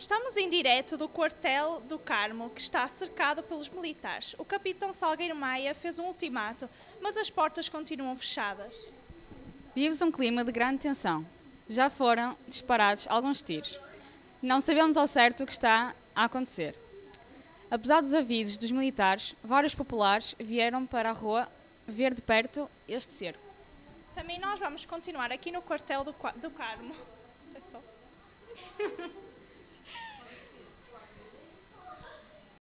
Estamos em direto do quartel do Carmo, que está cercado pelos militares. O capitão Salgueiro Maia fez um ultimato, mas as portas continuam fechadas. Vive-se um clima de grande tensão. Já foram disparados alguns tiros. Não sabemos ao certo o que está a acontecer. Apesar dos avisos dos militares, vários populares vieram para a rua ver de perto este cerco. Também nós vamos continuar aqui no quartel do, do Carmo. É só.